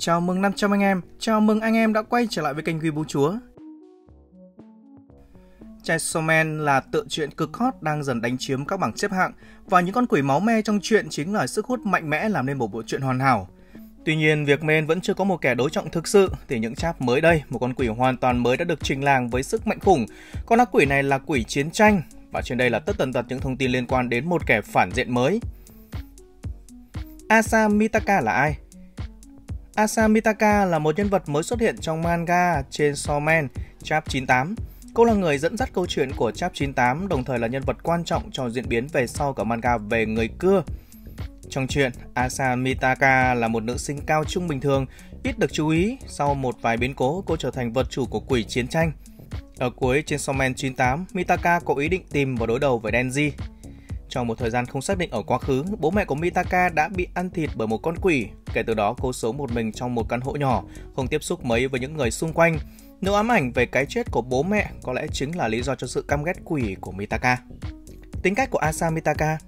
Chào mừng 500 anh em, chào mừng anh em đã quay trở lại với kênh Quy Bú Chúa. Chainsaw Man là tựa truyện cực hot đang dần đánh chiếm các bảng xếp hạng và những con quỷ máu me trong truyện chính là sức hút mạnh mẽ làm nên một bộ truyện hoàn hảo. Tuy nhiên, việc men vẫn chưa có một kẻ đối trọng thực sự thì những chap mới đây, một con quỷ hoàn toàn mới đã được trình làng với sức mạnh khủng. Con ác quỷ này là quỷ chiến tranh và trên đây là tất tần tật những thông tin liên quan đến một kẻ phản diện mới. Asa Mitaka là ai? Asa Mitaka là một nhân vật mới xuất hiện trong manga trên Man Chap 98. Cô là người dẫn dắt câu chuyện của Chap 98, đồng thời là nhân vật quan trọng cho diễn biến về sau của manga về người cưa. Trong truyện, Asa Mitaka là một nữ sinh cao trung bình thường, ít được chú ý. Sau một vài biến cố, cô trở thành vật chủ của quỷ chiến tranh. Ở cuối trên Man 98, Mitaka có ý định tìm và đối đầu với Denji. Trong một thời gian không xác định ở quá khứ, bố mẹ của Mitaka đã bị ăn thịt bởi một con quỷ. Kể từ đó, cô sống một mình trong một căn hộ nhỏ, không tiếp xúc mấy với những người xung quanh. Nỗi ám ảnh về cái chết của bố mẹ có lẽ chính là lý do cho sự căm ghét quỷ của Mitaka. Tính cách của Asa Mitaka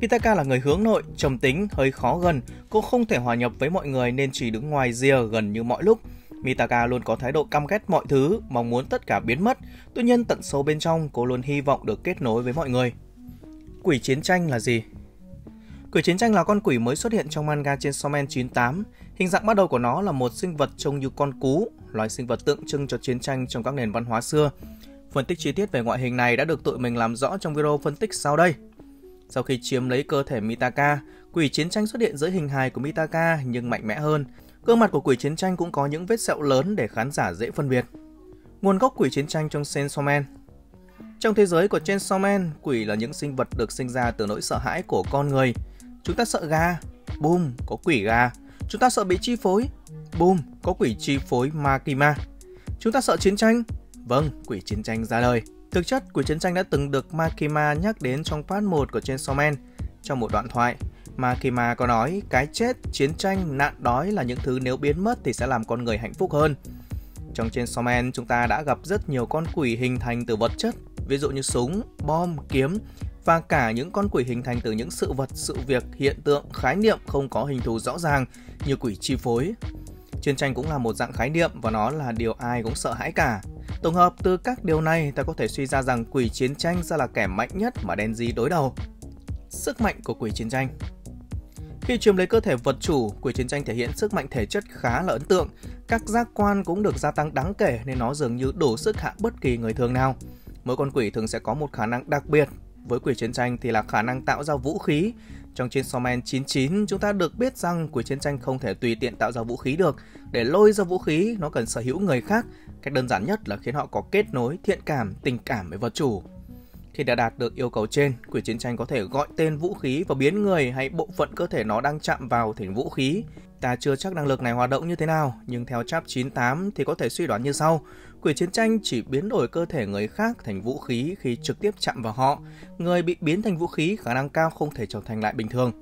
Mitaka là người hướng nội, trầm tính, hơi khó gần. Cô không thể hòa nhập với mọi người nên chỉ đứng ngoài rìa gần như mọi lúc. Mitaka luôn có thái độ căm ghét mọi thứ, mong muốn tất cả biến mất. Tuy nhiên tận sâu bên trong, cô luôn hy vọng được kết nối với mọi người. Quỷ chiến tranh là gì? Quỷ chiến tranh là con quỷ mới xuất hiện trong manga Chainsaw Man 98. Hình dạng bắt đầu của nó là một sinh vật trông như con cú, loài sinh vật tượng trưng cho chiến tranh trong các nền văn hóa xưa. Phân tích chi tiết về ngoại hình này đã được tụi mình làm rõ trong video phân tích sau đây. Sau khi chiếm lấy cơ thể Mitaka, quỷ chiến tranh xuất hiện dưới hình hài của Mitaka nhưng mạnh mẽ hơn. Gương mặt của quỷ chiến tranh cũng có những vết sẹo lớn để khán giả dễ phân biệt. Nguồn gốc quỷ chiến tranh trong Chainsaw Man trong thế giới của Chainsaw Man, quỷ là những sinh vật được sinh ra từ nỗi sợ hãi của con người. Chúng ta sợ gà, boom, có quỷ gà. Chúng ta sợ bị chi phối, boom, có quỷ chi phối Makima. Chúng ta sợ chiến tranh, vâng, quỷ chiến tranh ra đời. Thực chất, quỷ chiến tranh đã từng được Makima nhắc đến trong part 1 của Chainsaw Man. Trong một đoạn thoại, Makima có nói cái chết, chiến tranh, nạn đói là những thứ nếu biến mất thì sẽ làm con người hạnh phúc hơn. Trong Chainsaw Man, chúng ta đã gặp rất nhiều con quỷ hình thành từ vật chất, ví dụ như súng, bom, kiếm và cả những con quỷ hình thành từ những sự vật, sự việc, hiện tượng, khái niệm không có hình thù rõ ràng như quỷ chi phối. Chiến tranh cũng là một dạng khái niệm và nó là điều ai cũng sợ hãi cả. Tổng hợp từ các điều này, ta có thể suy ra rằng quỷ chiến tranh sẽ là kẻ mạnh nhất mà Denji đối đầu. Sức mạnh của quỷ chiến tranh khi chiếm lấy cơ thể vật chủ, quỷ chiến tranh thể hiện sức mạnh thể chất khá là ấn tượng. Các giác quan cũng được gia tăng đáng kể nên nó dường như đủ sức hạ bất kỳ người thường nào. Mỗi con quỷ thường sẽ có một khả năng đặc biệt. Với quỷ chiến tranh thì là khả năng tạo ra vũ khí. Trong trên Man 99, chúng ta được biết rằng quỷ chiến tranh không thể tùy tiện tạo ra vũ khí được. Để lôi ra vũ khí, nó cần sở hữu người khác. Cách đơn giản nhất là khiến họ có kết nối, thiện cảm, tình cảm với vật chủ. Khi đã đạt được yêu cầu trên, quỷ chiến tranh có thể gọi tên vũ khí và biến người hay bộ phận cơ thể nó đang chạm vào thành vũ khí. Ta chưa chắc năng lực này hoạt động như thế nào, nhưng theo chap 98 thì có thể suy đoán như sau. Quỷ chiến tranh chỉ biến đổi cơ thể người khác thành vũ khí khi trực tiếp chạm vào họ. Người bị biến thành vũ khí khả năng cao không thể trở thành lại bình thường.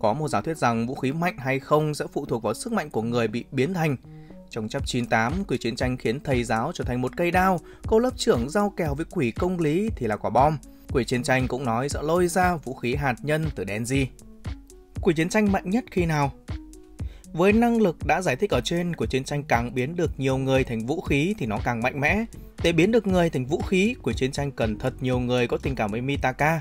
Có một giả thuyết rằng vũ khí mạnh hay không sẽ phụ thuộc vào sức mạnh của người bị biến thành. Trong chap 98, quỷ chiến tranh khiến thầy giáo trở thành một cây đao, cô lớp trưởng giao kèo với quỷ công lý thì là quả bom. Quỷ chiến tranh cũng nói sẽ lôi ra vũ khí hạt nhân từ Denji. Quỷ chiến tranh mạnh nhất khi nào? Với năng lực đã giải thích ở trên, của chiến tranh càng biến được nhiều người thành vũ khí thì nó càng mạnh mẽ. Để biến được người thành vũ khí, của chiến tranh cần thật nhiều người có tình cảm với Mitaka.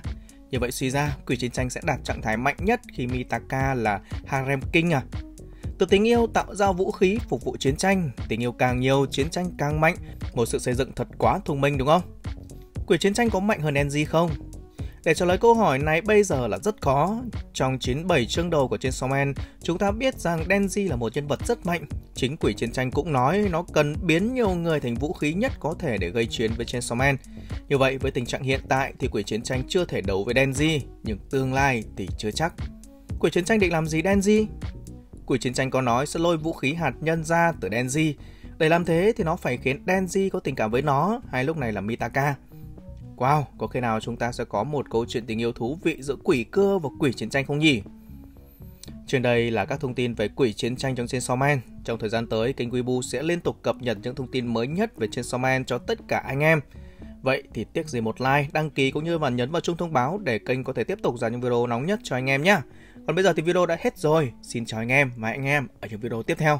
Như vậy suy ra, quỷ chiến tranh sẽ đạt trạng thái mạnh nhất khi Mitaka là Harem King à? Từ tình yêu tạo ra vũ khí phục vụ chiến tranh, tình yêu càng nhiều, chiến tranh càng mạnh. Một sự xây dựng thật quá thông minh đúng không? Quỷ chiến tranh có mạnh hơn NG không? Để trả lời câu hỏi này bây giờ là rất khó. Trong 97 chương đầu của Chainsaw Man, chúng ta biết rằng Denji là một nhân vật rất mạnh. Chính quỷ chiến tranh cũng nói nó cần biến nhiều người thành vũ khí nhất có thể để gây chiến với Chainsaw Man. Như vậy, với tình trạng hiện tại thì quỷ chiến tranh chưa thể đấu với Denji, nhưng tương lai thì chưa chắc. Quỷ chiến tranh định làm gì Denji? Quỷ chiến tranh có nói sẽ lôi vũ khí hạt nhân ra từ Denji. Để làm thế thì nó phải khiến Denji có tình cảm với nó, hay lúc này là Mitaka. Wow, có khi nào chúng ta sẽ có một câu chuyện tình yêu thú vị giữa quỷ cơ và quỷ chiến tranh không nhỉ? Trên đây là các thông tin về quỷ chiến tranh trong Chainsaw Man. Trong thời gian tới, kênh Weibo sẽ liên tục cập nhật những thông tin mới nhất về Chainsaw Man cho tất cả anh em. Vậy thì tiếc gì một like, đăng ký cũng như là nhấn vào chuông thông báo để kênh có thể tiếp tục ra những video nóng nhất cho anh em nhé. Còn bây giờ thì video đã hết rồi. Xin chào anh em và anh em ở những video tiếp theo.